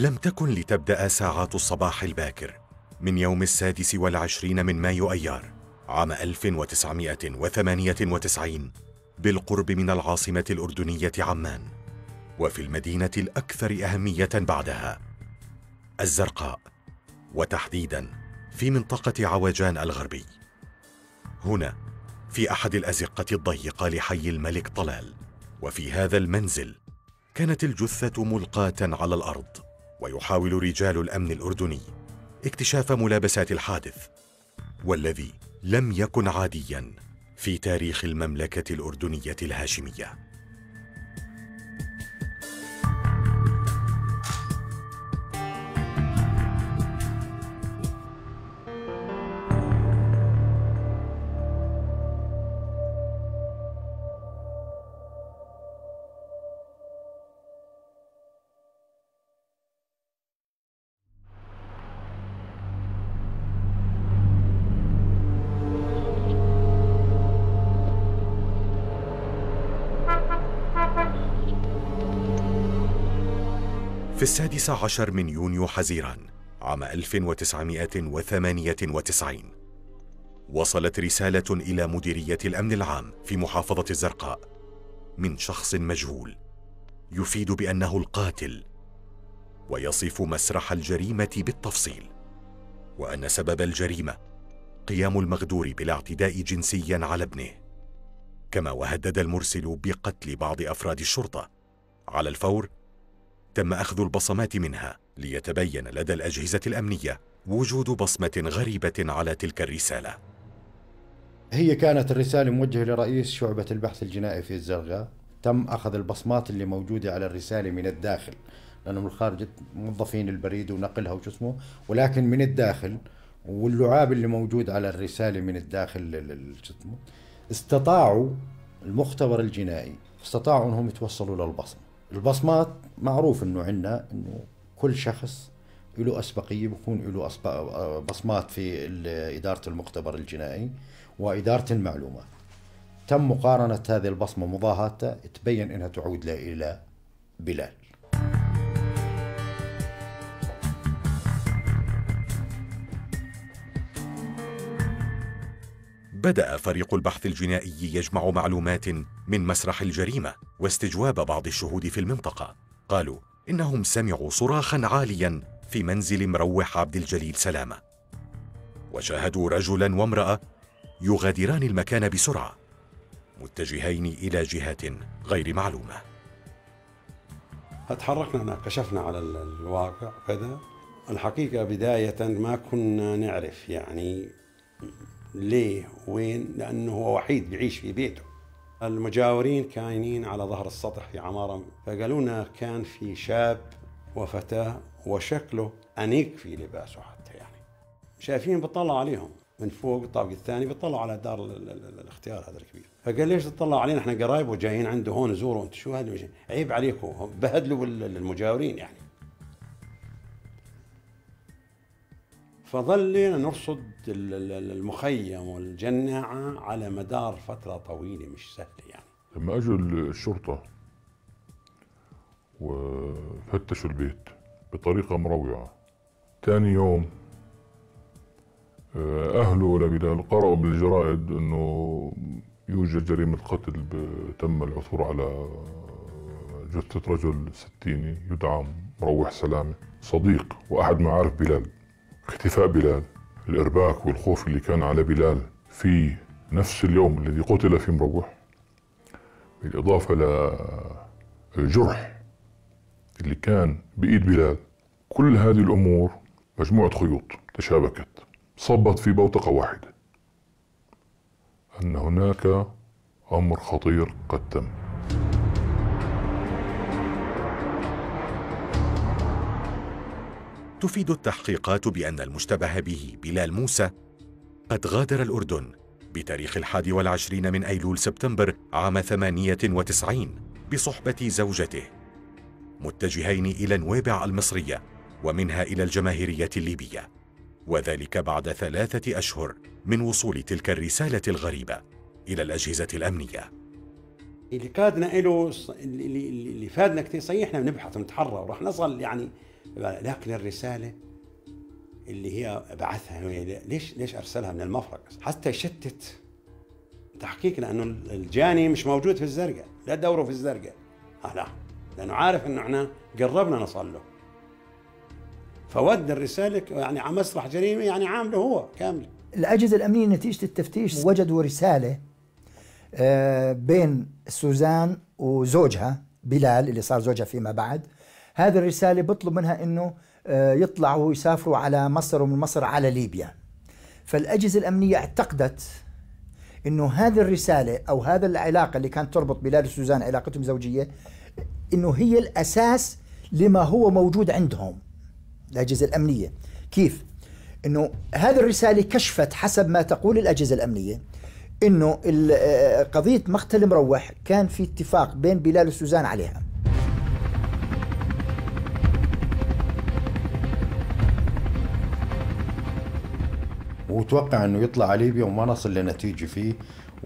لم تكن لتبدأ ساعات الصباح الباكر من يوم السادس والعشرين من مايو أيار عام 1998 بالقرب من العاصمة الأردنية عمان وفي المدينة الأكثر أهمية بعدها الزرقاء وتحديداً في منطقة عوجان الغربي. هنا في أحد الأزقة الضيقة لحي الملك طلال وفي هذا المنزل كانت الجثة ملقاة على الأرض. ويحاول رجال الأمن الأردني اكتشاف ملابسات الحادث والذي لم يكن عاديا في تاريخ المملكة الأردنية الهاشمية. في السادس عشر من يونيو حزيران عام 1998 وصلت رسالة إلى مديرية الأمن العام في محافظة الزرقاء من شخص مجهول يفيد بأنه القاتل ويصف مسرح الجريمة بالتفصيل. وأن سبب الجريمة قيام المغدور بالاعتداء جنسيا على ابنه. كما وهدد المرسل بقتل بعض أفراد الشرطة على الفور تم أخذ البصمات منها ليتبين لدى الأجهزة الأمنية وجود بصمة غريبة على تلك الرسالة. هي كانت الرسالة موجهة لرئيس شعبة البحث الجنائي في الزرقاء. تم أخذ البصمات اللي موجودة على الرسالة من الداخل لأنه من الخارج موظفين البريد ونقلها وشو اسمه ولكن من الداخل واللعاب اللي موجود على الرسالة من الداخل شو اسمه استطاعوا المختبر الجنائي استطاعوا إنهم يتوصلوا للبصمة. البصمات معروف إنه عندنا إنه كل شخص له اسبقيه بكون له بصمات في إدارة المختبر الجنائي وإدارة المعلومات. تم مقارنة هذه البصمة مضاهاتها تبين إنها تعود إلى بلال. بدأ فريق البحث الجنائي يجمع معلومات من مسرح الجريمة واستجواب بعض الشهود في المنطقة. قالوا إنهم سمعوا صراخا عاليا في منزل مروح عبد الجليل سلامة. وشاهدوا رجلا وامرأة يغادران المكان بسرعة متجهين إلى جهات غير معلومة. تحركنا كشفنا على الواقع كذا. الحقيقة بداية ما كنا نعرف يعني ليه؟ وين؟ لأنه هو وحيد بيعيش في بيته. المجاورين كاينين على ظهر السطح في عمارة. فقالوا لنا كان في شاب وفتاة وشكله أنيق في لباسه حتى يعني. شايفين بتطلع عليهم. من فوق الطابق الثاني بتطلع على دار الاختيار هذا الكبير. فقال ليش تطلع علينا؟ إحنا قرايب وجايين عنده هون زوروا انت شو هذا عيب عليكم. بهدلوا المجاورين يعني. فظلينا نرصد المخيم والجناعة على مدار فترة طويلة مش سهلة يعني. لما أجوا الشرطة وفتشوا البيت بطريقة مروعة ثاني يوم آه، أهله لبلال قرأوا بالجرائد أنه يوجد جريمة قتل تم العثور على جثة رجل ستيني يدعى مروح سلامة صديق وأحد معارف بلال. اختفاء بلال الإرباك والخوف اللي كان على بلال في نفس اليوم الذي قتل فيه مروح. بالإضافة للجرح اللي كان بإيد بلال. كل هذه الأمور مجموعة خيوط تشابكت صبت في بوتقة واحدة. أن هناك أمر خطير قد تم. تفيد التحقيقات بأن المشتبه به بلال موسى قد غادر الأردن بتاريخ الحادي والعشرين من أيلول سبتمبر عام ثمانية وتسعين بصحبة زوجته متجهين إلى نويبع المصرية ومنها إلى الجماهيرية الليبية وذلك بعد ثلاثة أشهر من وصول تلك الرسالة الغريبة إلى الأجهزة الأمنية. اللي قادنا له اللي, اللي فادنا كثير صحيح إحنا بنبحث ونتحرى وراح نصل يعني لكن الرساله اللي هي بعثها ليش ليش أرسلها من المفرق؟ حتى يشتت. تحقيق لأنه الجاني مش موجود في الزرقاء لا دوره في الزرقاء. آه لا. لأنه عارف إنه إحنا قربنا نصل له فود الرسالة يعني على مسرح جريمة يعني عامله هو كامله الأجهزة الأمنية نتيجة التفتيش وجدوا رسالة آه، بين سوزان وزوجها بلال اللي صار زوجها فيما بعد هذه الرسالة بيطلب منها إنه آه، يطلعوا ويسافروا على مصر ومن مصر على ليبيا. فالأجهزة الأمنية اعتقدت إنه هذه الرسالة أو هذا العلاقة اللي كانت تربط بلال وسوزان علاقتهم زوجيه إنه هي الأساس لما هو موجود عندهم الأجهزة الأمنية. كيف؟ إنه هذه الرسالة كشفت حسب ما تقول الأجهزة الأمنية إنه آه، قضية مقتل مروح كان في اتفاق بين بلال وسوزان عليها. وتوقع إنه يطلع ليبيا وما نصل لنتيجة فيه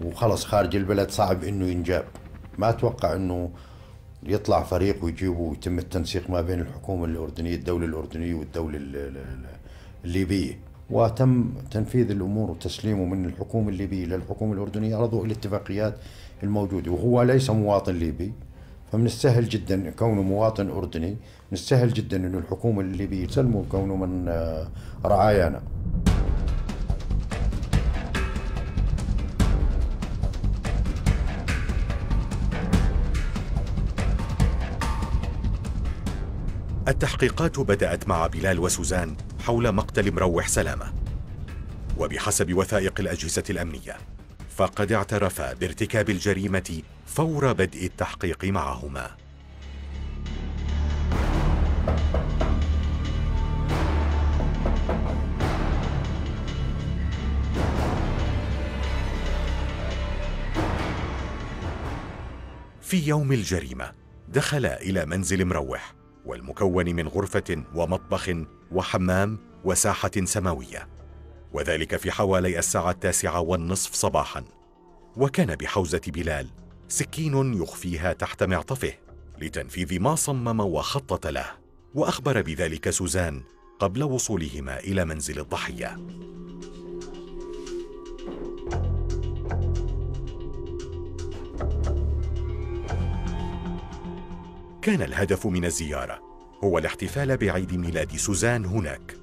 وخلص خارج البلد صعب إنه ينجاب. ما أتوقع إنه يطلع فريق ويجيبه ويتم التنسيق ما بين الحكومة الأردنية الدولة الأردنية والدولة الليبية. وتم تنفيذ الأمور وتسليمه من الحكومة الليبية للحكومه الأردنية على ضوء الاتفاقيات الموجودة. وهو ليس مواطن ليبي فمن السهل جدا كونه مواطن أردني من السهل جدا إنه الحكومة الليبية تسلمه كونه من آه، رعايانا. التحقيقات بدأت مع بلال وسوزان حول مقتل مروح سلامة. وبحسب وثائق الأجهزة الأمنية فقد اعترفا بارتكاب الجريمة فور بدء التحقيق معهما. في يوم الجريمة دخل إلى منزل مروح. والمكون من غرفة ومطبخ وحمام وساحة سماوية وذلك في حوالي الساعة التاسعة والنصف صباحا. وكان بحوزة بلال سكين يخفيها تحت معطفه لتنفيذ ما صمم وخطط له. وأخبر بذلك سوزان قبل وصولهما إلى منزل الضحية. كان الهدف من الزيارة. هو الاحتفال بعيد ميلاد سوزان هناك.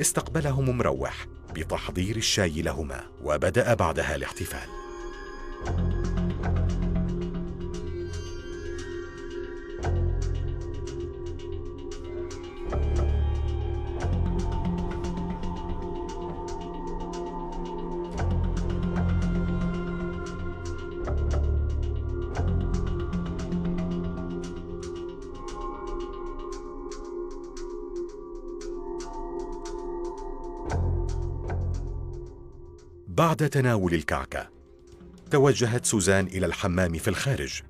استقبلهم مروح بتحضير الشاي لهما وبدأ بعدها الاحتفال. بعد تناول الكعكة. توجهت سوزان إلى الحمام في الخارج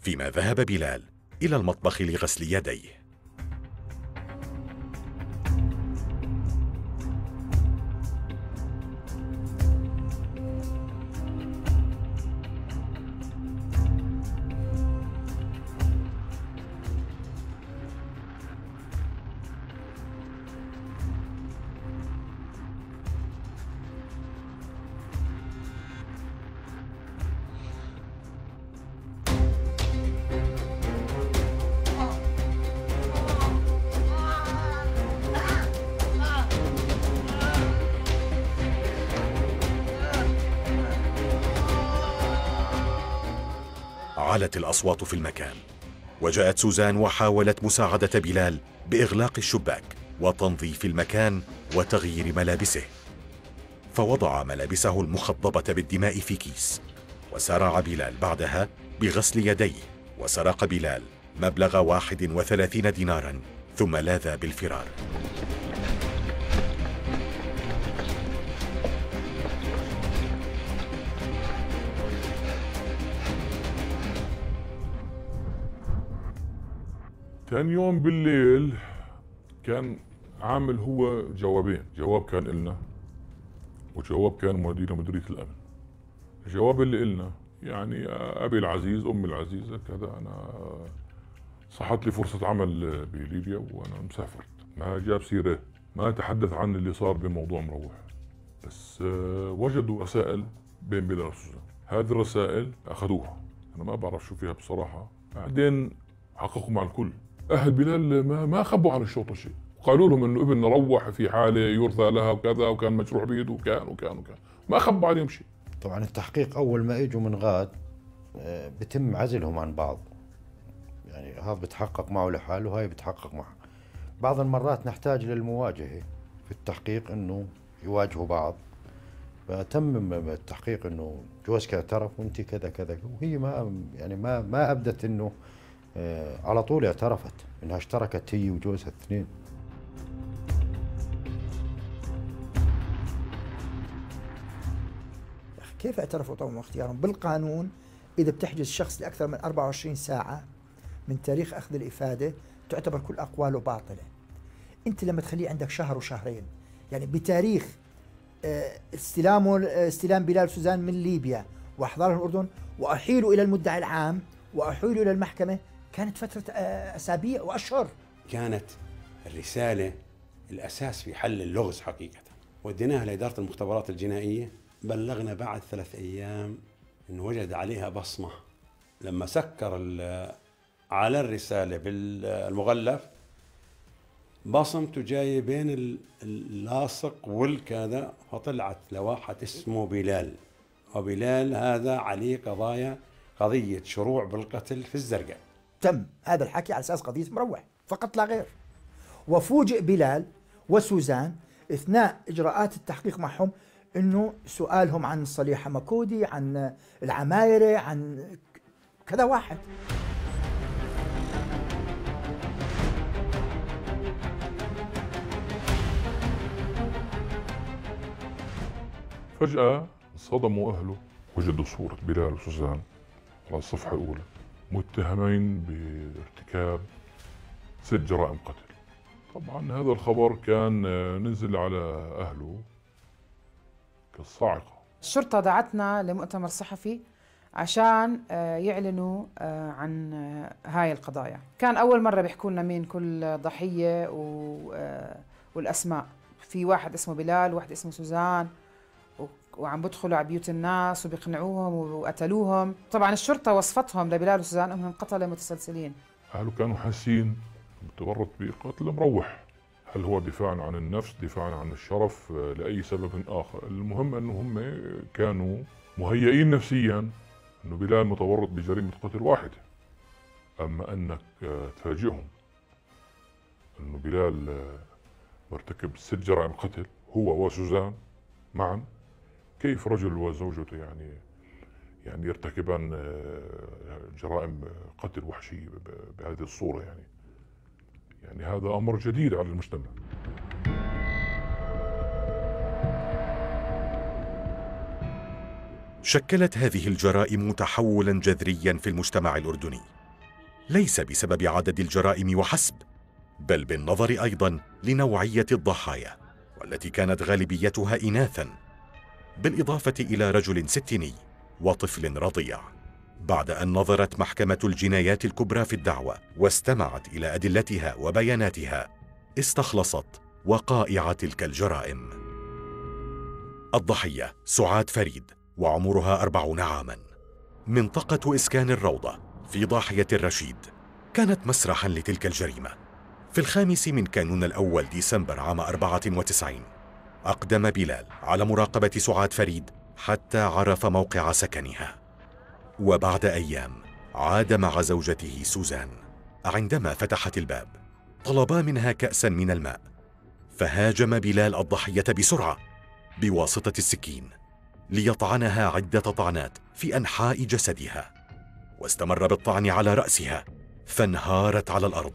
فيما ذهب بلال إلى المطبخ لغسل يديه. الأصوات في المكان. وجاءت سوزان وحاولت مساعدة بلال بإغلاق الشباك وتنظيف المكان وتغيير ملابسه. فوضع ملابسه المخضبة بالدماء في كيس وسارع بلال بعدها بغسل يديه وسرق بلال مبلغ واحد وثلاثين دينارا ثم لاذ بالفرار. ثاني يوم بالليل كان عامل هو جوابين. جواب كان إلنا وجواب كان مدير مديرية الأمن. الجواب اللي إلنا يعني أبي العزيز أمي العزيزة كذا أنا صحت لي فرصة عمل بليبيا وأنا مسافر ما جاب سيرة ما تحدث عن اللي صار بموضوع مروح. بس آه، وجدوا رسائل بين وسوزان هذه الرسائل أخذوها. أنا ما بعرف شو فيها بصراحة. بعدين حققوا مع الكل. أهل بلال ما, ما خبوا عن الشرطة شيء. قالوا لهم إنه ابننا روح في حالة يرثى لها وكذا وكان مجروح بيده وكان وكان وكان. ما خبوا عليهم شيء. طبعا التحقيق أول ما اجوا من غاد آه، بتم عزلهم عن بعض. يعني هذا بتحقق معه لحاله وهاي بتحقق معه. بعض المرات نحتاج للمواجهة في التحقيق إنه يواجهوا بعض. فتم التحقيق إنه جوزك اعترف وأنت كذا كذا. وهي ما يعني ما ما أبدت إنه على طول اعترفت إنها اشتركت هي وجوزها الاثنين. كيف اعترفوا طبعا واختيارهم؟ بالقانون إذا بتحجز شخص لأكثر من 24 ساعة من تاريخ أخذ الإفادة تعتبر كل أقواله باطلة. أنت لما تخليه عندك شهر وشهرين يعني بتاريخ آه، استلامه آه، استلام بلال سوزان من ليبيا وأحضاره الأردن وأحيله إلى المدعي العام وأحيله إلى المحكمة كانت فترة آه، أسابيع وأشهر. كانت الرسالة الأساس في حل اللغز حقيقة. وديناها لإدارة المختبرات الجنائية. بلغنا بعد ثلاث أيام انه وجد عليها بصمة. لما سكر على الرسالة بالمغلف بصمته جاية بين اللاصق والكذا فطلعت لواحد اسمه بلال. وبلال هذا عليه قضايا قضية شروع بالقتل في الزرقاء. تم هذا الحكي على أساس قضية مروح فقط لا غير. وفوجئ بلال وسوزان إثناء إجراءات التحقيق معهم إنه سؤالهم عن صليحه مكودي عن العمايرة عن كذا واحد. فجأة صدموا أهله وجدوا صورة بلال وسوزان على الصفحة الأولى. متهمين بارتكاب ست جرائم قتل. طبعا هذا الخبر كان نزل على أهله كالصاعقة. الشرطة دعتنا لمؤتمر صحفي عشان آه، يعلنوا آه، عن آه، هاي القضايا. كان أول مرة بيحكوا لنا مين كل ضحية والأسماء. في واحد اسمه بلال وواحد اسمه سوزان. وعم بدخلوا على بيوت الناس وبيقنعوهم وقتلوهم. طبعا الشرطة وصفتهم لبلال وسوزان أنهم قتلة متسلسلين. أهله كانوا حاسين متورط بقتل مروح. هل هو دفاعا عن النفس دفاعا عن الشرف آه، لأي سبب آخر؟ المهم أنه هم كانوا مهيئين نفسيا أنه بلال متورط بجريمة قتل واحدة. أما أنك آه، تفاجئهم أنه بلال آه، مرتكب ست جرائم قتل هو وسوزان معا. كيف رجل وزوجته يعني يعني يرتكبان جرائم قتل وحشي بهذه الصورة يعني؟ يعني هذا أمر جديد على المجتمع. شكلت هذه الجرائم تحولا جذريا في المجتمع الأردني. ليس بسبب عدد الجرائم وحسب بل بالنظر أيضا لنوعية الضحايا والتي كانت غالبيتها إناثا. بالإضافة إلى رجل ستيني وطفل رضيع. بعد أن نظرت محكمة الجنايات الكبرى في الدعوة واستمعت إلى أدلتها وبياناتها استخلصت وقائع تلك الجرائم. الضحية سعاد فريد وعمرها أربعون عاماً. منطقة إسكان الروضة في ضاحية الرشيد. كانت مسرحاً لتلك الجريمة. في الخامس من كانون الأول ديسمبر عام 94 أقدم بلال على مراقبة سعاد فريد حتى عرف موقع سكنها. وبعد أيام عاد مع زوجته سوزان عندما فتحت الباب. طلبا منها كأسا من الماء. فهاجم بلال الضحية بسرعة بواسطة السكين ليطعنها عدة طعنات في أنحاء جسدها. واستمر بالطعن على رأسها فانهارت على الأرض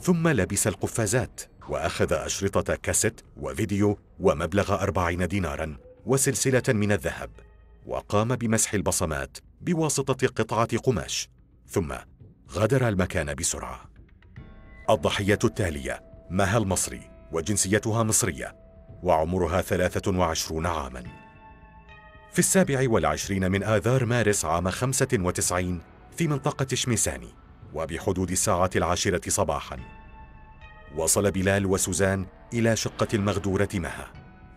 ثم لبس القفازات. وأخذ أشرطة كاسيت وفيديو ومبلغ أربعين دينارا وسلسلة من الذهب وقام بمسح البصمات بواسطة قطعة قماش ثم غادر المكان بسرعة. الضحية التالية مها المصري وجنسيتها مصرية وعمرها 23 عاماً. في السابع والعشرين من آذار مارس عام 95 في منطقة شميساني وبحدود الساعة العاشرة صباحا. وصل بلال وسوزان إلى شقة المغدورة مها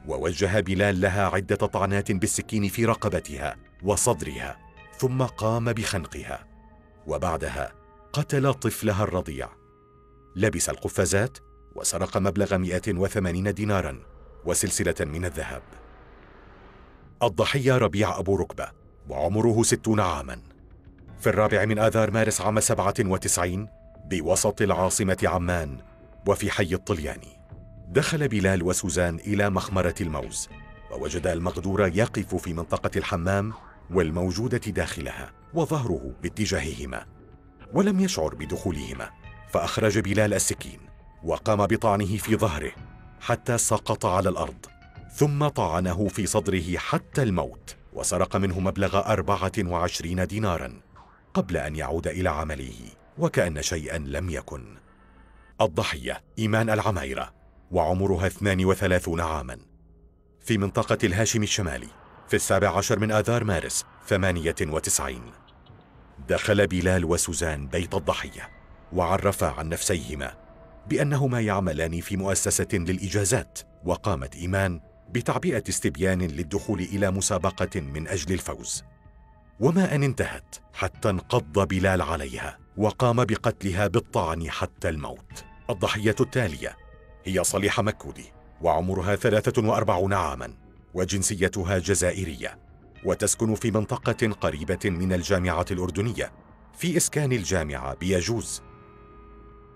ووجه بلال لها عدة طعنات بالسكين في رقبتها وصدرها ثم قام بخنقها وبعدها قتل طفلها الرضيع. لبس القفازات وسرق مبلغ 180 دينارا وسلسلة من الذهب. الضحية ربيع أبو ركبة وعمره ستون عاما. في الرابع من آذار مارس عام 97 بوسط العاصمة عمان وفي حي الطلياني دخل بلال وسوزان إلى مخمرة الموز ووجد المغدور يقف في منطقة الحمام والموجودة داخلها وظهره باتجاههما ولم يشعر بدخولهما. فأخرج بلال السكين وقام بطعنه في ظهره حتى سقط على الأرض ثم طعنه في صدره حتى الموت وسرق منه مبلغ أربعة وعشرين ديناراً قبل أن يعود إلى عمله وكأن شيئا لم يكن. الضحية إيمان العمايرة وعمرها 32 عاما. في منطقة الهاشم الشمالي في السابع عشر من آذار مارس 98 دخل بلال وسوزان بيت الضحية وعرفا عن نفسيهما بأنهما يعملان في مؤسسة للإجازات وقامت إيمان بتعبئة استبيان للدخول إلى مسابقة من أجل الفوز. وما أن انتهت حتى انقض بلال عليها وقام بقتلها بالطعن حتى الموت. الضحية التالية هي صليحة مكودي وعمرها 43 عاما وجنسيتها جزائرية وتسكن في منطقة قريبة من الجامعة الأردنية في إسكان الجامعة بيجوز.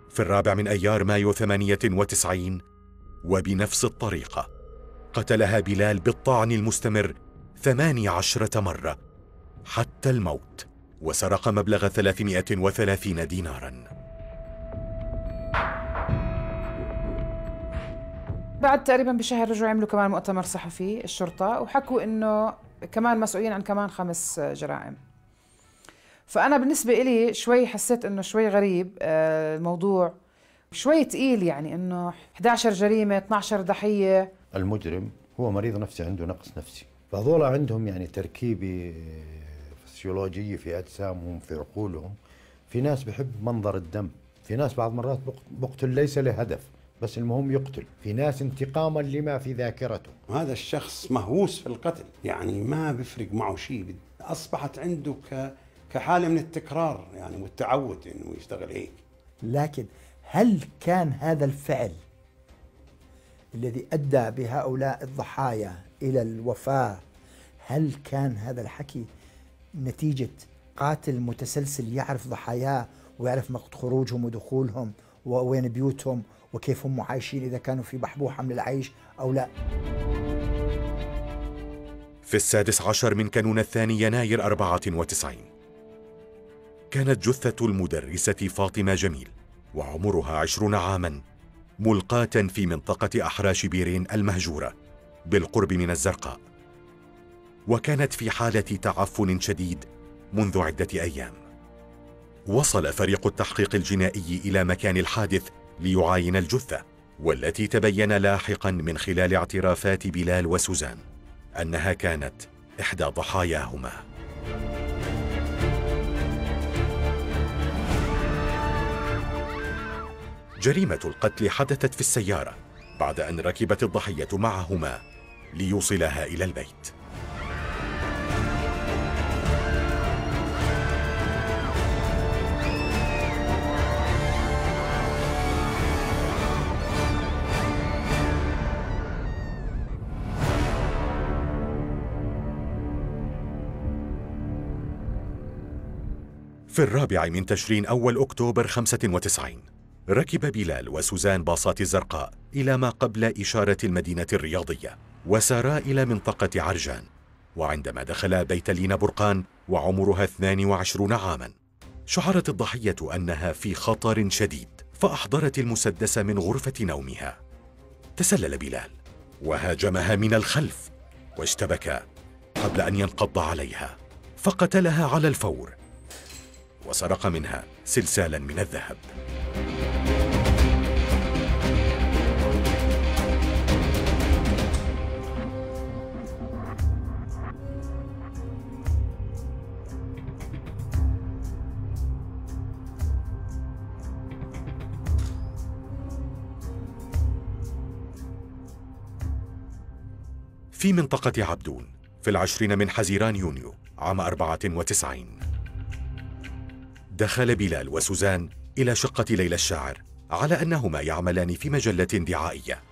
في الرابع من أيار مايو 98 وبنفس الطريقة قتلها بلال بالطعن المستمر ثماني عشرة مرة حتى الموت وسرق مبلغ 330 ديناراً. بعد تقريبا بشهر رجعوا عملوا كمان مؤتمر صحفي الشرطة وحكوا إنه كمان مسؤولين عن كمان خمس جرائم. فأنا بالنسبة إلي شوي حسيت إنه شوي غريب آه، الموضوع شوي تقيل يعني إنه 11 جريمة 12 ضحية. المجرم هو مريض نفسي عنده نقص نفسي. فهذول عندهم يعني تركيبة فسيولوجية في أجسامهم في عقولهم. في ناس بحب منظر الدم. في ناس بعض مرات بقتل ليس لهدف. بس المهم يقتل في ناس انتقاما لما في ذاكرته. هذا الشخص مهووس في القتل يعني ما بيفرق معه شيء أصبحت عنده ك كحالة من التكرار يعني والتعود إنه يشتغل هيك. لكن هل كان هذا الفعل الذي أدى بهؤلاء الضحايا إلى الوفاة هل كان هذا الحكي نتيجة قاتل متسلسل يعرف ضحاياه ويعرف خروجهم ودخولهم ووين بيوتهم وكيف هم عايشين إذا كانوا في بحبوحة من العيش أو لا. في السادس عشر من كانون الثاني يناير 94 كانت جثة المدرسة فاطمة جميل وعمرها عشرون عاما ملقاة في منطقة أحراش بيرين المهجورة بالقرب من الزرقاء. وكانت في حالة تعفن شديد منذ عدة أيام. وصل فريق التحقيق الجنائي إلى مكان الحادث ليعاين الجثة والتي تبين لاحقا من خلال اعترافات بلال وسوزان أنها كانت إحدى ضحاياهما. جريمة القتل حدثت في السيارة بعد أن ركبت الضحية معهما ليوصلها إلى البيت. في الرابع من تشرين أول أكتوبر 95 ركب بلال وسوزان باصات الزرقاء إلى ما قبل إشارة المدينة الرياضية وسارا إلى منطقة عرجان وعندما دخلا بيت لينا برقان وعمرها 22 عاما. شعرت الضحية أنها في خطر شديد فأحضرت المسدس من غرفة نومها. تسلل بلال وهاجمها من الخلف واشتبكا قبل أن ينقض عليها فقتلها على الفور. وسرق منها سلسالا من الذهب. في منطقة عبدون في العشرين من حزيران يونيو عام 94 دخل بلال وسوزان إلى شقة ليلى الشاعر على أنهما يعملان في مجلة دعائية.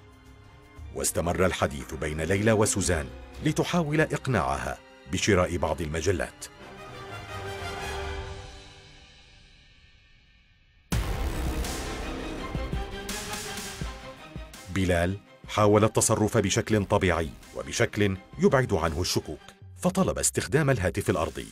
واستمر الحديث بين ليلى وسوزان لتحاول إقناعها بشراء بعض المجلات. بلال حاول التصرف بشكل طبيعي وبشكل يبعد عنه الشكوك فطلب استخدام الهاتف الأرضي.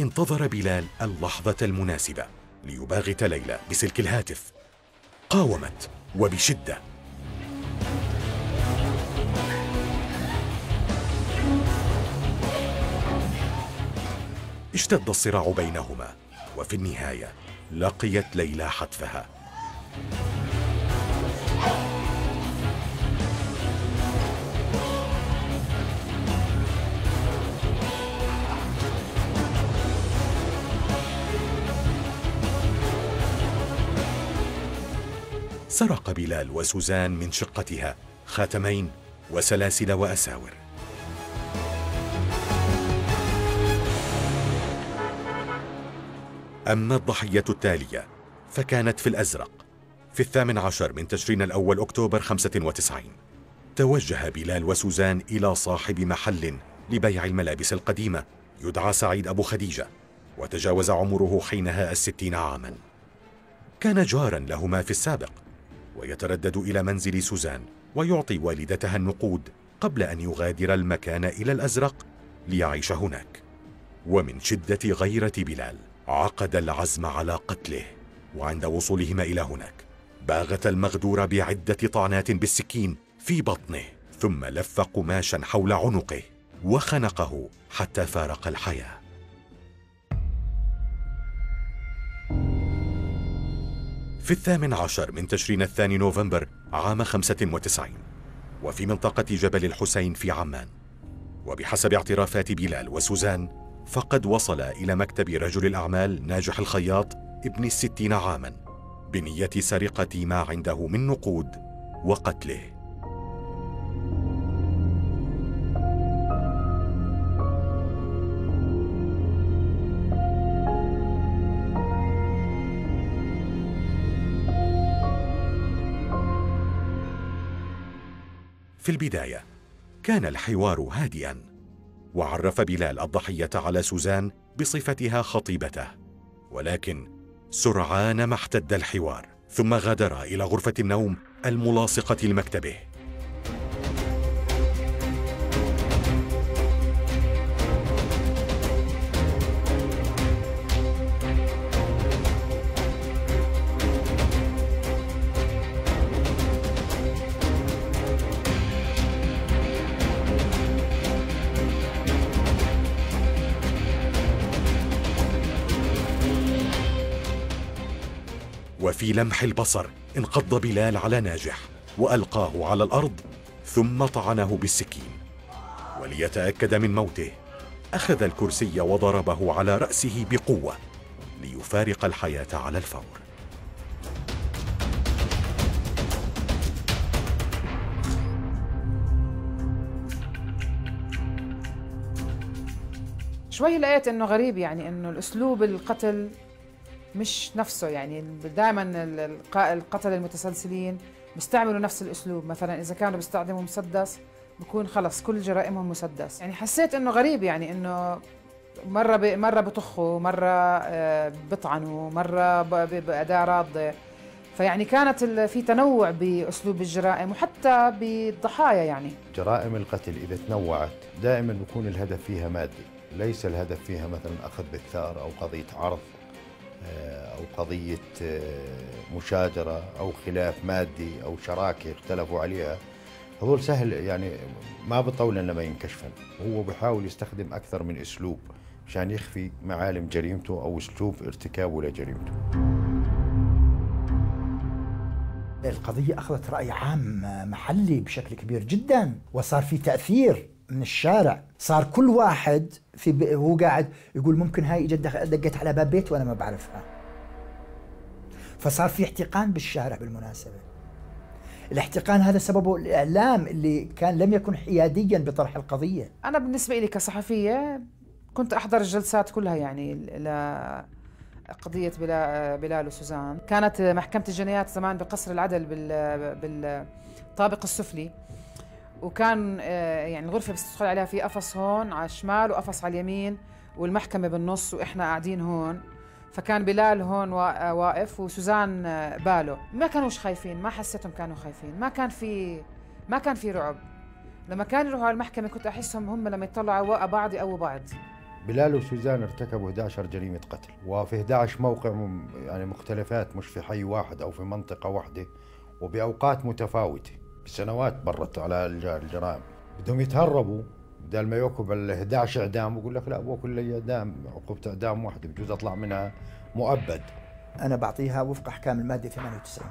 انتظر بلال اللحظة المناسبة ليباغت ليلى بسلك الهاتف. قاومت وبشدة. اشتد الصراع بينهما وفي النهاية لقيت ليلى حتفها. سرق بلال وسوزان من شقتها خاتمين وسلاسل وأساور. أما الضحية التالية فكانت في الأزرق في الثامن عشر من تشرين الأول أكتوبر 95 توجه بلال وسوزان إلى صاحب محل لبيع الملابس القديمة يدعى سعيد أبو خديجة وتجاوز عمره حينها الستين عاما. كان جارا لهما في السابق ويتردد إلى منزل سوزان ويعطي والدتها النقود قبل أن يغادر المكان إلى الأزرق ليعيش هناك. ومن شدة غيرة بلال عقد العزم على قتله وعند وصولهما إلى هناك باغت المغدور بعدة طعنات بالسكين في بطنه ثم لف قماشا حول عنقه وخنقه حتى فارق الحياة. في الثامن عشر من تشرين الثاني نوفمبر عام خمسة وتسعين وفي منطقة جبل الحسين في عمان. وبحسب اعترافات بلال وسوزان فقد وصل إلى مكتب رجل الأعمال ناجح الخياط ابن الستين عاما بنية سرقة ما عنده من نقود وقتله. في البداية. كان الحوار هادئا. وعرف بلال الضحية على سوزان بصفتها خطيبته. ولكن سرعان ما احتد الحوار ثم غادرا إلى غرفة النوم الملاصقة لمكتبه. وفي لمح البصر انقض بلال على ناجح وألقاه على الأرض ثم طعنه بالسكين. وليتأكد من موته أخذ الكرسي وضربه على رأسه بقوة ليفارق الحياة على الفور. شوي لقيت إنه غريب يعني إنه الأسلوب القتل مش نفسه يعني دائما القتل المتسلسلين بيستعملوا نفس الأسلوب. مثلا إذا كانوا بيستخدموا مسدس بكون خلص كل جرائمهم مسدس. يعني حسيت إنه غريب يعني إنه مرة ب... مرة بطخوا مرة آه، بطعنوا مرة باداء راضه فيعني كانت في تنوع بأسلوب الجرائم وحتى بالضحايا يعني. جرائم القتل إذا تنوعت دائما بيكون الهدف فيها مادي ليس الهدف فيها مثلا أخذ بالثأر أو قضية عرض. أو قضية آه، مشاجرة أو خلاف مادي أو شراكة اختلفوا عليها هذول سهل يعني ما بطول لما ينكشفن. هو بحاول يستخدم أكثر من أسلوب عشان يخفي معالم جريمته أو أسلوب ارتكابه لجريمته. القضية أخذت رأي عام محلي بشكل كبير جدا وصار في تأثير. من الشارع. صار كل واحد في هو قاعد يقول ممكن هاي إجت دقت على باب بيت وأنا ما بعرفها. فصار في احتقان بالشارع بالمناسبة. الاحتقان هذا سببه الإعلام اللي كان لم يكن حياديا بطرح القضية. أنا بالنسبة لي كصحفية كنت أحضر الجلسات كلها يعني لقضية بلا- بلال وسوزان. كانت محكمة الجنايات زمان بقصر العدل بال بالطابق السفلي. وكان آه، يعني الغرفة بس تدخل عليها في قفص هون على الشمال وقفص على اليمين والمحكمة بالنص وإحنا قاعدين هون. فكان بلال هون وا- واقف وسوزان آه، باله. ما كانوش خايفين ما حسيتهم كانوا خايفين. ما كان في ما كان في رعب. لما كانوا يروحوا على المحكمة كنت أحسهم هم لما يطلعوا على بعض يقووا بعض. بلال وسوزان ارتكبوا 11 جريمة قتل وفي 11 موقع يعني مختلفات مش في حي واحد أو في منطقة واحدة وبأوقات متفاوتة. بسنوات مرت على الج- الجرائم. بدهم يتهربوا. بدل ما يعقب ال 11 إعدام بقول لك لا ابو كل إعدام. عقوبة إعدام واحدة بجوز أطلع منها مؤبد. أنا بعطيها وفق أحكام المادة 98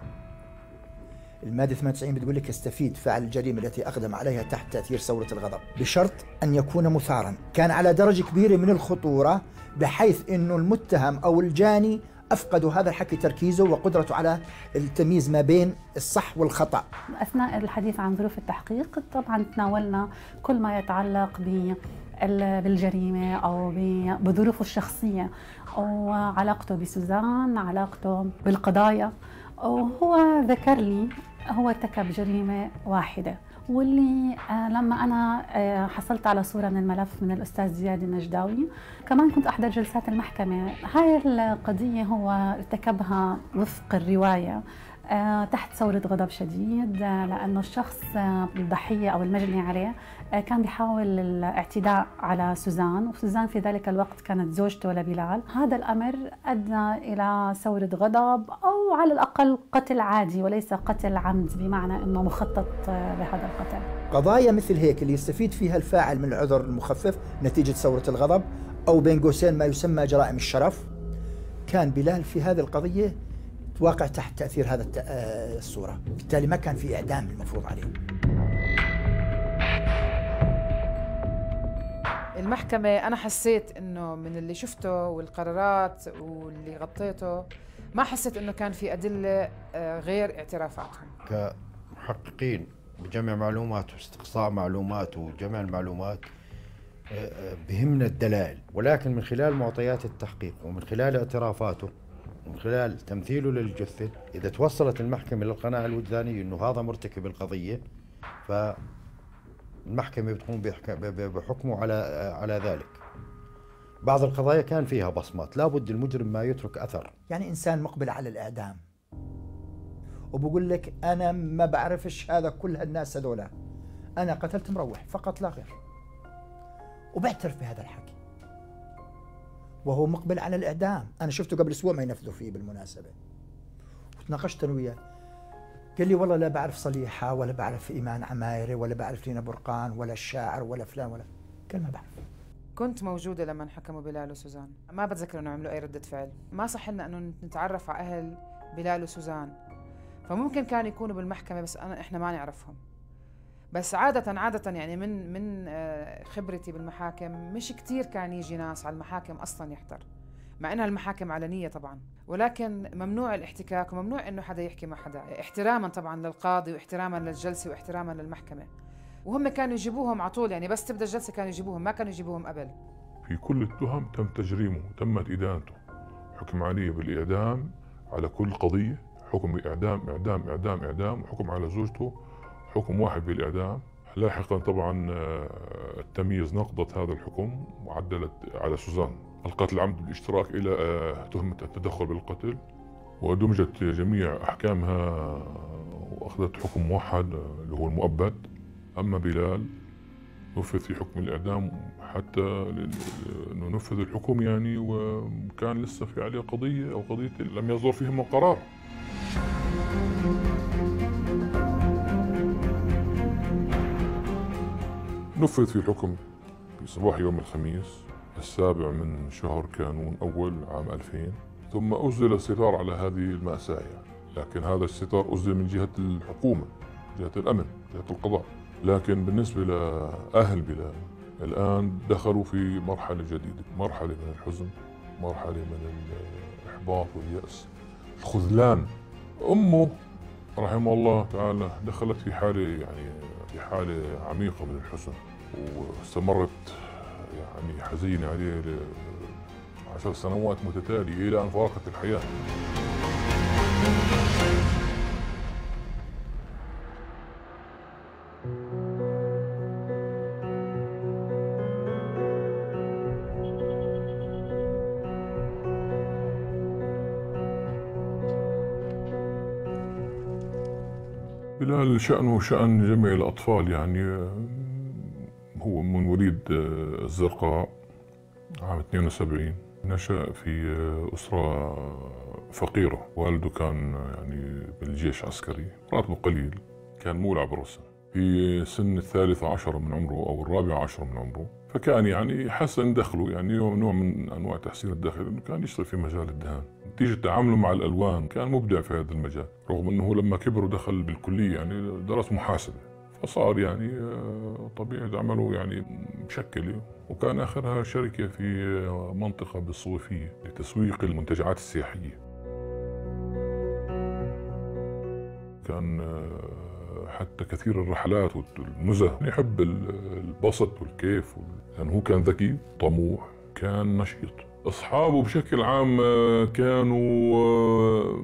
المادة 98 بتقول لك يستفيد فاعل الجريمة التي أقدم عليها تحت تأثير ثورة الغضب. بشرط أن يكون مثارا. كان على درجة كبيرة من الخطورة بحيث أنه المتهم أو الجاني أفقدوا هذا الحكي تركيزه وقدرته على التمييز ما بين الصح والخطأ. أثناء الحديث عن ظروف التحقيق طبعا تناولنا كل ما يتعلق بال- بالجريمة أو ب- بظروفه الشخصية وعلاقته بسوزان علاقته بالقضايا. وهو ذكر لي هو ارتكب جريمة واحدة. واللي آه، لما أنا آه، حصلت على صورة من الملف من الأستاذ زياد النجداوي كمان كنت أحضر جلسات المحكمة. هاي القضية هو ارتكبها وفق الرواية. آه، تحت ثورة غضب شديد آه، لأنه الشخص آه، الضحية أو المجني عليه آه، كان بيحاول الاعتداء على سوزان وسوزان في ذلك الوقت كانت زوجته لبلال. هذا الأمر أدى إلى ثورة غضب أو على الأقل قتل عادي وليس قتل عمد بمعنى أنه مخطط آه، لهذا القتل. قضايا مثل هيك اللي يستفيد فيها الفاعل من العذر المخفف نتيجة ثورة الغضب أو بين قوسين ما يسمى جرائم الشرف. كان بلال في هذه القضية واقع تحت تأثير هذا آه، الصورة. بالتالي ما كان في إعدام المفروض عليه. المحكمة أنا حسيت إنه من اللي شفته والقرارات واللي غطيته ما حسيت إنه كان في أدلة آه، غير اعترافاتهم. كمحققين بجمع معلومات واستقصاء معلومات وجمع المعلومات آه، بهمنا الدلائل. ولكن من خلال معطيات التحقيق ومن خلال اعترافاته ومن خلال تمثيله للجثة إذا توصلت المحكمة للقناعة الوجدانية أنه هذا مرتكب القضية فالمحكمة بتقوم بحكمه على على ذلك. بعض القضايا كان فيها بصمات لابد المجرم ما يترك أثر. يعني إنسان مقبل على الإعدام. وبقول لك أنا ما بعرفش هذا كل هالناس هذولا. أنا قتلت مروح فقط لا غير. وبعترف بهذا الحكي. وهو مقبل على الإعدام. أنا شفته قبل أسبوع ما ينفذوا فيه بالمناسبة. وتناقشت أنا وياه. قال لي والله لا بعرف صليحة ولا بعرف إيمان عمايري ولا بعرف لينا برقان ولا الشاعر ولا فلان ولا. قال ما بعرف. كنت موجودة لما حكموا بلال وسوزان. ما بتذكر إنه عملوا أي ردة فعل. ما صح لنا إنه نتعرف على أهل بلال وسوزان. فممكن كانوا يكونوا بالمحكمة بس أنا إحنا ما نعرفهم. بس عادة عادة يعني من من آه، خبرتي بالمحاكم مش كتير كان يجي ناس على المحاكم أصلا يحضر مع إنها المحاكم علنية طبعا. ولكن ممنوع الاحتكاك وممنوع إنه حدا يحكي مع حدا. احتراما طبعا للقاضي واحتراما للجلسة واحتراما للمحكمة. وهم كانوا يجيبوهم على طول يعني بس تبدأ الجلسة كانوا يجيبوهم ما كانوا يجيبوهم قبل. في كل التهم تم تجريمه تمت إدانته حكم عليه بالإعدام على كل قضية حكم بإعدام إعدام إعدام إعدام وحكم على زوجته حكم واحد بالإعدام. لاحقا طبعا آه، التمييز نقضت هذا الحكم وعدلت على سوزان. القتل عمد بالاشتراك إلى آه، تهمة التدخل بالقتل ودمجت جميع أحكامها وأخذت حكم موحد آه، اللي هو المؤبد. أما بلال نفذ في حكم الإعدام حتى أنه نفذ الحكم يعني وكان لسه في عليه قضية أو قضية لم يصدر فيهم القرار نفذ في الحكم في صباح يوم الخميس السابع من شهر كانون أول عام 2000 ثم أزل الستار على هذه المأساة. لكن هذا الستار أزل من جهة الحكومة جهة الأمن جهة القضاء. لكن بالنسبة لأهل بلال الآن دخلوا في مرحلة جديدة. مرحلة من الحزن مرحلة من الإحباط واليأس. خذلان أمه رحمه الله تعالى دخلت في حالة يعني في حالة عميقة من الحزن واستمرت يعني حزينة عليه عشر سنوات متتالية إلى أن فارقت الحياة. بلال شأنه شأن جميع الأطفال يعني هو من وليد الزرقاء عام 72 نشأ في أسرة فقيرة. والده كان يعني بالجيش عسكري راتبه قليل كان مولع بالرسم في سن الثالث عشر من عمره أو الرابع عشر من عمره فكان يعني حسن دخله يعني نوع من أنواع تحسين الدخل أنه كان يشتغل في مجال الدهان. نتيجة تعامله مع الألوان كان مبدع في هذا المجال رغم أنه لما كبر ودخل بالكلية يعني درس محاسبة. فصار يعني آه، طبيعة عمله يعني مشكلة وكان آخرها شركة في منطقة بالصوفية لتسويق المنتجعات السياحية. كان آه، حتى كثير الرحلات والنزه يحب البسط والكيف لأنه هو كان ذكي طموح كان نشيط. أصحابه بشكل عام آه، كانوا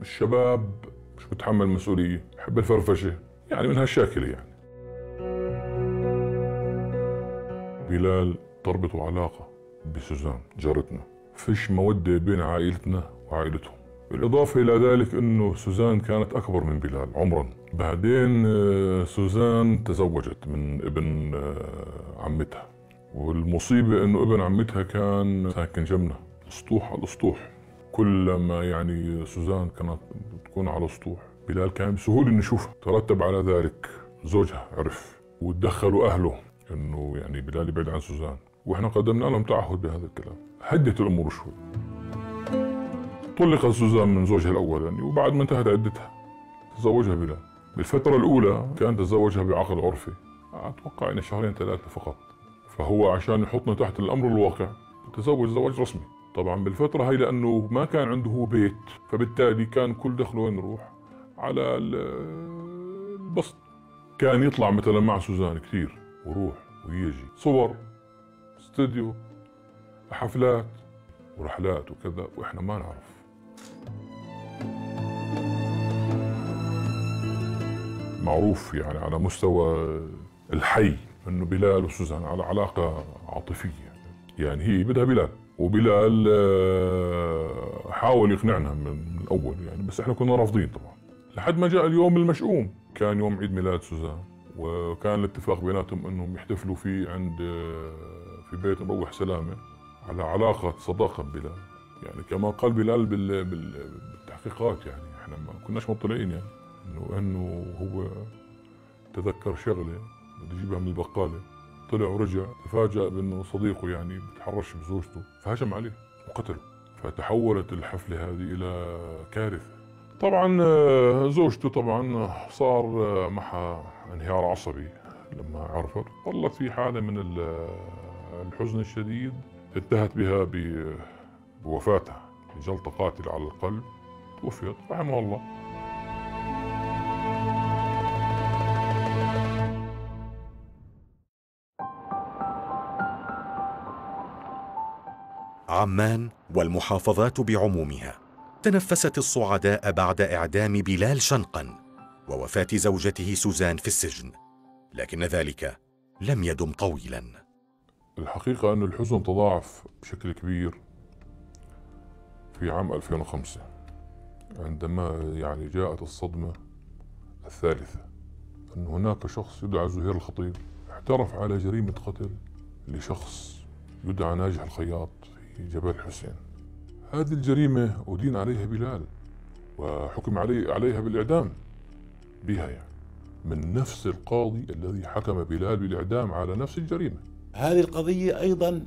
الشباب مش متحمل مسؤولية يحب الفرفشة يعني من هالشاكلة يعني. بلال تربطه علاقة بسوزان جارتنا. فيش مودة بين عائلتنا وعائلتهم. بالإضافة إلى ذلك أنه سوزان كانت أكبر من بلال عمرا. بعدين آه، سوزان تزوجت من ابن آه، عمتها. والمصيبة أنه ابن عمتها كان ساكن جنبنا سطوح على السطوح كلما يعني سوزان كانت تكون على السطوح بلال كان بسهولة إنه يشوفها. ترتب على ذلك زوجها عرف. وتدخلوا أهله إنه يعني بلال يبعد عن سوزان. وإحنا قدمنا لهم تعهد بهذا الكلام. هدت الأمور شوي. طلقت سوزان من زوجها الأول يعني وبعد ما انتهت عدتها. تزوجها بلال بالفترة الأولى كان تزوجها بعقد عرفي. أتوقع يعني شهرين ثلاثة فقط. فهو عشان يحطنا تحت الأمر الواقع تزوج زواج رسمي. طبعا بالفترة هاي لأنه ما كان عنده هو بيت فبالتالي كان كل دخله وين يروح؟ على البسط. كان يطلع مثلا مع سوزان كثير وروح ويجي. صور استوديو حفلات ورحلات وكذا وإحنا ما نعرف. معروف يعني على مستوى الحي انه بلال وسوزان على علاقة عاطفية. يعني هي بدها بلال وبلال آه، حاول يقنعنا من الأول يعني بس إحنا كنا رافضين طبعا. لحد ما جاء اليوم المشؤوم كان يوم عيد ميلاد سوزان وكان الاتفاق بيناتهم أنهم يحتفلوا فيه عند آه، في بيت مروح سلامه على علاقة صداقة ببلال. يعني كما قال بلال بالتحقيقات يعني إحنا ما كناش مطلعين يعني. إنه إنه هو تذكر شغلة بده يجيبها من البقالة. طلع ورجع تفاجأ بإنه صديقه يعني بتحرش بزوجته فهجم عليه وقتله. فتحولت الحفلة هذه إلى كارثة. طبعا آه، زوجته طبعا صار آه، معها انهيار عصبي لما عرفت. ظلت في حالة من آه، الحزن الشديد. انتهت بها بوفاتها جلطة قاتلة على القلب. توفيت رحمه الله. عمان والمحافظات بعمومها. تنفست الصعداء بعد إعدام بلال شنقا ووفاة زوجته سوزان في السجن لكن ذلك لم يدم طويلا. الحقيقة أن الحزن تضاعف بشكل كبير في عام 2005 عندما يعني جاءت الصدمة الثالثة أن هناك شخص يدعى زهير الخطيب اعترف على جريمة قتل لشخص يدعى ناجح الخياط. في جبل حسين. هذه الجريمة أدين عليها بلال وحكم علي عليها بالإعدام. بها يعني من نفس القاضي الذي حكم بلال بالإعدام على نفس الجريمة. هذه القضية أيضا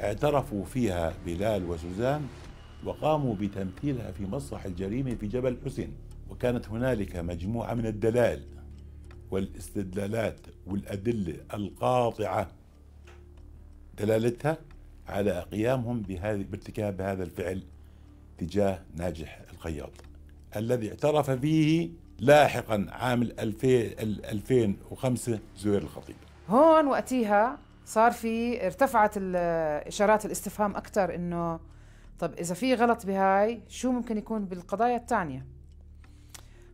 اعترفوا فيها بلال وسوزان وقاموا بتمثيلها في مسرح الجريمة في جبل حسين. وكانت هنالك مجموعة من الدلائل والاستدلالات والأدلة القاطعة دلالتها. على قيامهم بهذه بارتكاب هذا الفعل تجاه ناجح الخياط. الذي اعترف فيه لاحقا عام 2005 زهير الخطيب. هون وقتها صار في ارتفعت إشارات الاستفهام أكثر إنه طب إذا في غلط بهاي شو ممكن يكون بالقضايا الثانية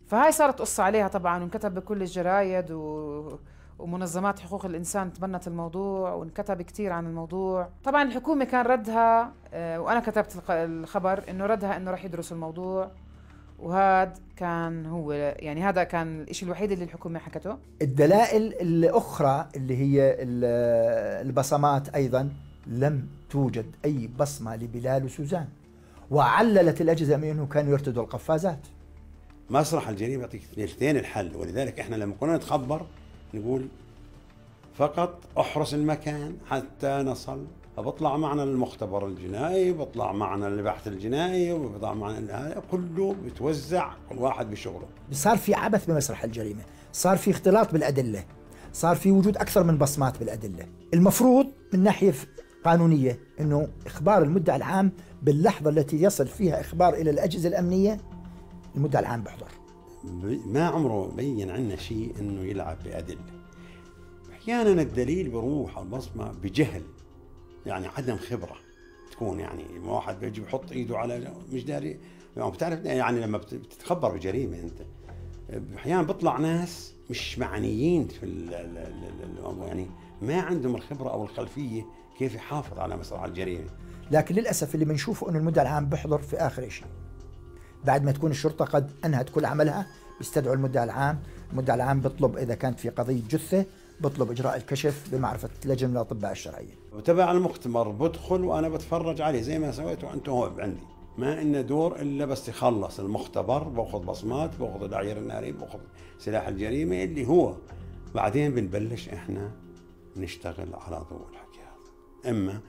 فهاي صارت قصة عليها طبعا وانكتب بكل الجرايد و... ومنظمات حقوق الإنسان تبنت الموضوع وانكتب كثير عن الموضوع. طبعا الحكومة كان ردها آه، وأنا كتبت الخبر إنه ردها إنه راح يدرسوا الموضوع. وهذا كان هو يعني هذا كان الشيء الوحيد اللي الحكومة حكته. الدلائل الأخرى اللي هي البصمات أيضا لم توجد أي بصمة لبلال وسوزان. وعللت الأجهزة أنه كانوا يرتدوا القفازات. مسرح الجريمة يعطيك اثنين الحل. ولذلك إحنا لما كنا نتخبر نقول فقط أحرس المكان حتى نصل. بطلع معنا المختبر الجنائي بطلع معنا البحث الجنائي وبطلع معنا كله بتوزع كل واحد بشغله. صار في عبث بمسرح الجريمة صار في اختلاط بالأدلة صار في وجود أكثر من بصمات بالأدلة. المفروض من ناحية قانونية إنه إخبار المدعي العام باللحظة التي يصل فيها إخبار إلى الأجهزة الأمنية المدعي العام بحضر. ما عمره بين عنا شيء إنه يلعب بادله أحيانا الدليل بيروح البصمة بجهل يعني عدم خبرة تكون يعني واحد بيجي بيحط إيده على مش داري يعني بتعرف يعني لما بتتخبر بجريمة أنت أحيانا بيطلع ناس مش معنيين في الموضوع يعني ما عندهم الخبرة أو الخلفية كيف يحافظ على مسرح الجريمة. لكن للأسف اللي بنشوفه إنه المدعي العام بيحضر في آخر شيء بعد ما تكون الشرطة قد أنهت كل عملها بيستدعوا المدعي العام. المدعي العام بيطلب إذا كانت في قضية جثة بطلب إجراء الكشف بمعرفة لجنة من الأطباء الشرعيين وتبع المختبر بدخل وأنا بتفرج عليه زي ما سويته أنتم هو عندي. ما إن دور إلا بس يخلص المختبر بأخذ بصمات بأخذ العير الناري بأخذ سلاح الجريمة اللي هو. بعدين بنبلش إحنا نشتغل على ضوء الحكي هذا. إما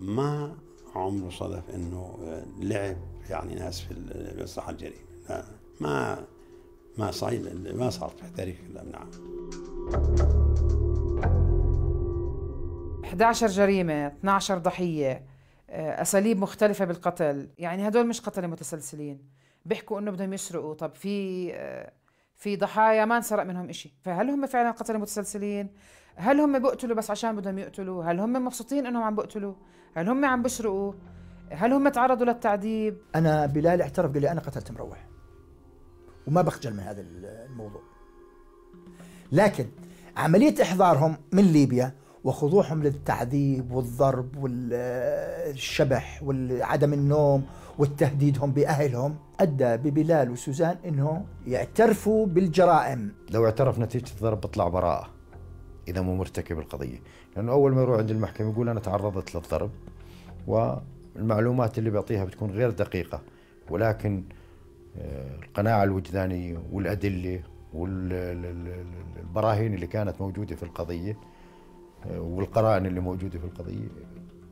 ما عمره صدف إنه لعب يعني ناس في المصلحه الجريمة. لا ما ما صاير ما صار في تاريخ الامن 11 جريمة 12 ضحية آه، أساليب مختلفة بالقتل. يعني هدول مش قتلة متسلسلين. بيحكوا إنه بدهم يسرقوا. طب في آه، في ضحايا ما انسرق منهم إشي. فهل هم فعلا قتلة متسلسلين؟ هل هم بيقتلوا بس عشان بدهم يقتلوا؟ هل هم مبسوطين إنهم عم بيقتلوا؟ هل هم عم بيسرقوا هل هم تعرضوا للتعذيب؟ أنا بلال اعترف قال لي أنا قتلت مروح وما بخجل من هذا الموضوع. لكن عملية إحضارهم من ليبيا وخضوعهم للتعذيب والضرب والشبح وعدم النوم والتهديدهم بأهلهم أدى ببلال وسوزان أنه يعترفوا بالجرائم. لو اعترف نتيجة الضرب بطلع براءة إذا مو مرتكب القضية. لأنه أول ما يروح عند المحكمة يقول أنا تعرضت للضرب و المعلومات اللي بيعطيها بتكون غير دقيقة. ولكن آه، القناعة الوجدانية والأدلة والبراهين اللي كانت موجودة في القضية آه، والقرائن اللي موجودة في القضية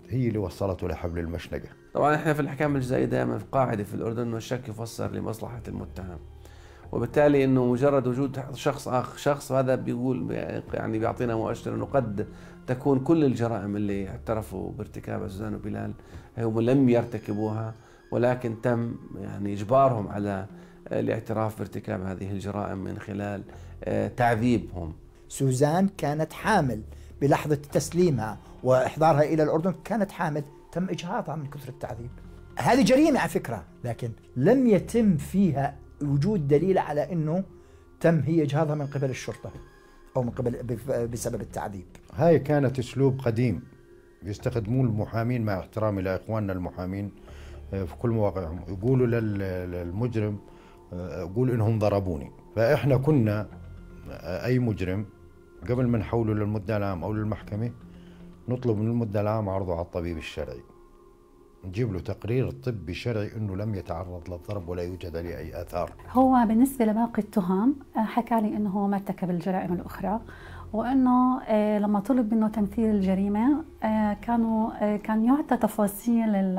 هي اللي وصلته لحبل المشنقة. طبعا إحنا في الأحكام الجزائية دائما في قاعدة في الأردن أنه الشك يفسر لمصلحة المتهم. وبالتالي إنه مجرد وجود شخص اخ شخص هذا بيقول يعني بيعطينا مؤشر إنه قد تكون كل الجرائم اللي اعترفوا بارتكابها سوزان وبلال هم لم يرتكبوها ولكن تم يعني إجبارهم على الاعتراف بارتكاب هذه الجرائم من خلال آه، تعذيبهم. سوزان كانت حامل بلحظة تسليمها وإحضارها إلى الأردن كانت حامل تم إجهاضها من كثر التعذيب. هذه جريمة على فكرة لكن لم يتم فيها وجود دليل على أنه تم هي إجهاضها من قبل الشرطة أو من قبل بسبب التعذيب. هاي كانت أسلوب قديم يستخدمون المحامين مع احترامي لاخواننا المحامين آه، في كل مواقعهم. يقولوا للمجرم آه، قول إنهم ضربوني. فإحنا كنا آه، أي مجرم قبل ما نحوله للمدعي العام أو للمحكمة نطلب من المدعي العام عرضه على الطبيب الشرعي. نجيب له تقرير طبي شرعي إنه لم يتعرض للضرب ولا يوجد عليه اي آثار. هو بالنسبة لباقي التهم حكى لي إنه ما ارتكب الجرائم الأخرى. وإنه آه، لما طلب منه تمثيل الجريمة آه، كانوا آه، كان يعطى تفاصيل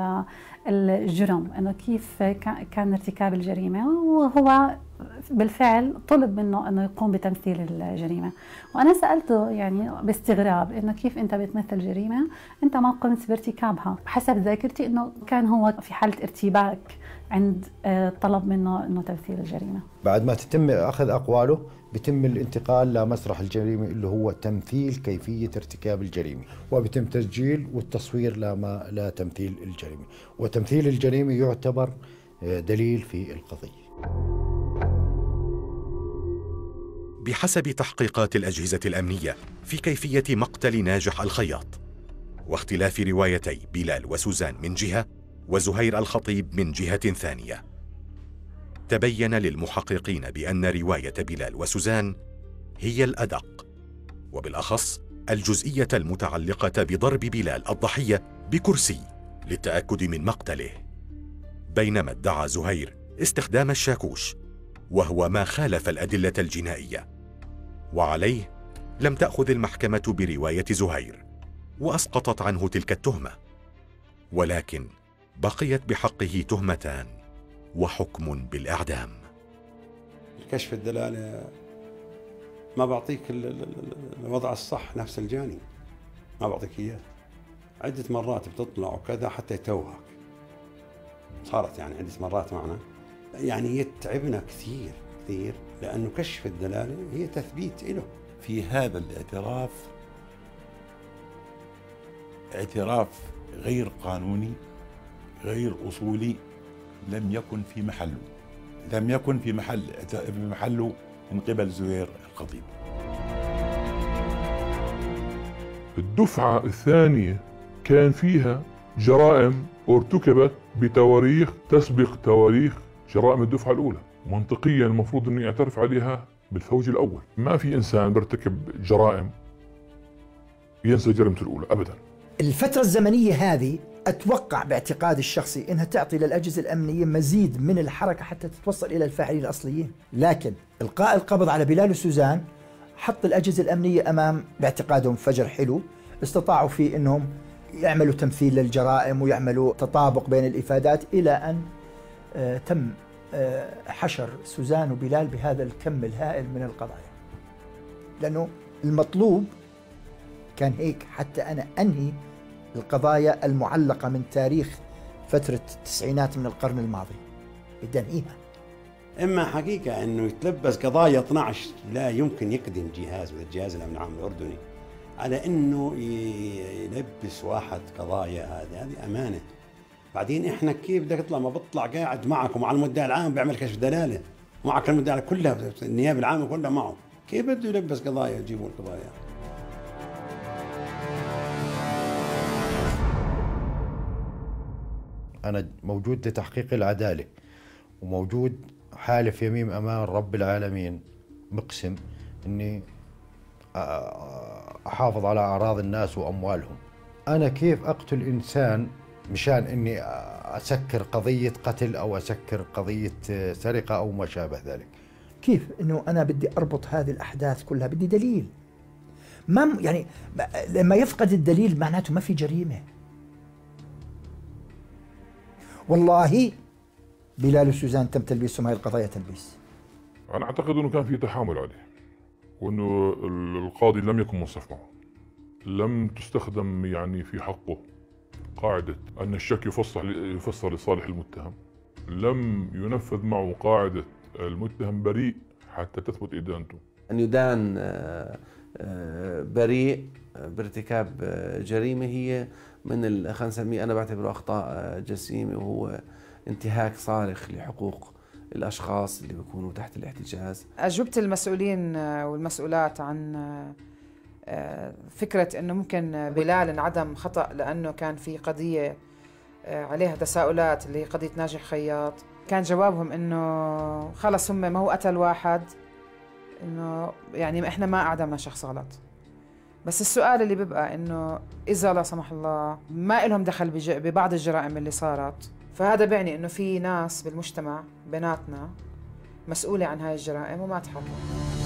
الجرم إنه كيف كان ارتكاب الجريمة وهو بالفعل طلب منه إنه يقوم بتمثيل الجريمة. وأنا سألته يعني باستغراب إنه كيف أنت بتمثل جريمة؟ أنت ما قمت بارتكابها. حسب ذاكرتي إنه كان هو في حالة ارتباك. عند آه، طلب منه إنه تمثيل الجريمة. بعد ما تتم أخذ أقواله بيتم الانتقال لمسرح الجريمة اللي هو تمثيل كيفية ارتكاب الجريمة وبيتم تسجيل والتصوير لما لا تمثيل الجريمة. وتمثيل الجريمة يعتبر آه، دليل في القضية. بحسب تحقيقات الأجهزة الأمنية في كيفية مقتل ناجح الخياط واختلاف روايتي بلال وسوزان من جهة وزهير الخطيب من جهة ثانية. تبين للمحققين بأن رواية بلال وسوزان هي الأدق وبالأخص الجزئية المتعلقة بضرب بلال الضحية بكرسي للتأكد من مقتله. بينما ادعى زهير استخدام الشاكوش وهو ما خالف الأدلة الجنائية وعليه لم تأخذ المحكمة برواية زهير وأسقطت عنه تلك التهمة. ولكن بقيت بحقه تهمتان وحكم بالإعدام. كشف الدلالة ما بعطيك الوضع الصح نفس الجاني. ما بعطيك إياه. عدة مرات بتطلع وكذا حتى يتوهك صارت يعني عدة مرات معنا. يعني يتعبنا كثير كثير لأنه كشف الدلالة هي تثبيت له في هذا الاعتراف اعتراف غير قانوني غير أصولي لم يكن في محله لم يكن في محل في محله من قبل زهير الخطيب. الدفعة الثانية كان فيها جرائم ارتكبت بتواريخ تسبق تواريخ جرائم الدفعة الأولى. منطقيا المفروض أنه يعترف عليها بالفوج الأول. ما في إنسان بيرتكب جرائم ينسى جريمته الأولى أبدا. الفترة الزمنية هذه أتوقع باعتقادي الشخصي أنها تعطي للأجهزة الأمنية مزيد من الحركة حتى تتوصل إلى الفاعلين الأصليين. لكن إلقاء القبض على بلال وسوزان حط الأجهزة الأمنية أمام باعتقادهم فجر حلو استطاعوا فيه أنهم يعملوا تمثيل للجرائم ويعملوا تطابق بين الإفادات إلى أن آه تم آه حشر سوزان وبلال بهذا الكم الهائل من القضايا. لأنه المطلوب كان هيك حتى أنا أنهي القضايا المعلقة من تاريخ فترة التسعينات من القرن الماضي. بدي أنهيها إما حقيقة أنه يتلبس قضايا 12 لا يمكن يقدم جهاز مثل جهاز الأمن العام الأردني على أنه يلبس واحد قضايا هذه. هذه أمانة. بعدين إحنا كيف بدك تطلع؟ ما بطلع قاعد معك ومع المدعي العام بيعمل كشف دلالة. معك المدعي كلها النيابة العامة كلها معه. كيف بده يلبس قضايا يجيبوا القضايا؟ أنا موجود لتحقيق العدالة وموجود حالف يمين امام رب العالمين. مقسم إني أحافظ على أعراض الناس وأموالهم. أنا كيف أقتل إنسان مشان إني أسكر قضية قتل أو أسكر قضية سرقة أو ما شابه ذلك؟ كيف؟ إنه أنا بدي أربط هذه الأحداث كلها بدي دليل. ما يعني لما يفقد الدليل معناته ما في جريمة. والله بلال وسوزان تم تلبيسهم هاي القضايا تلبيس. أنا أعتقد أنه كان في تحامل عليه وأنه القاضي لم يكن منصف معه لم تستخدم يعني في حقه قاعدة أن الشك يفسر يفسر لصالح المتهم. لم ينفذ معه قاعدة المتهم بريء حتى تثبت إدانته. أن يدان بريء بارتكاب جريمة هي من خلينا نسميه أنا بعتبره أخطاء جسيمة وهو انتهاك صارخ لحقوق الأشخاص اللي بيكونوا تحت الاحتجاز. أجوبة المسؤولين والمسؤولات عن فكرة إنه ممكن بلال انعدم خطأ لأنه كان في قضية عليها تساؤلات اللي هي قضية ناجح خياط كان جوابهم إنه خلص هم ما هو قتل واحد إنه يعني إحنا ما أعدمنا شخص غلط. بس السؤال اللي بيبقى إنه إذا لا سمح الله ما لهم دخل ببعض الجرائم اللي صارت فهذا بيعني إنه في ناس بالمجتمع بيناتنا مسؤولة عن هاي الجرائم وما تحركوا